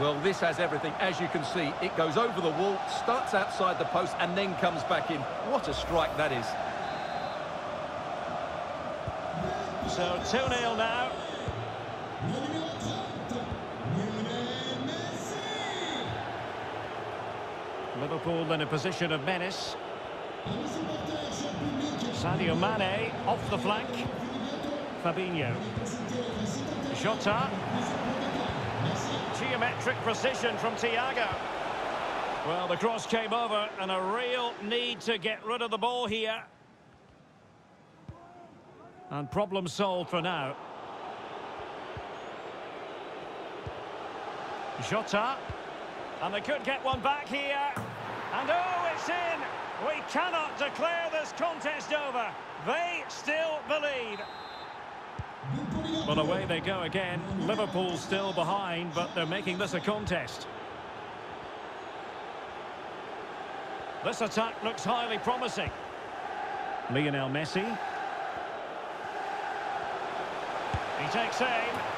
Well, this has everything. As you can see, it goes over the wall, starts outside the post, and then comes back in. What a strike that is. So 2-0 now. Liverpool in a position of menace. Sadio Mane off the flank. Fabinho. Jota. Geometric precision from Thiago. Well, the cross came over and a real need to get rid of the ball here. And problem solved for now. Jota. And they could get one back here. And oh, it's in! We cannot declare this contest over. They still believe. Well, away they go again. Liverpool still behind, but they're making this a contest. This attack looks highly promising. Lionel Messi. He takes aim.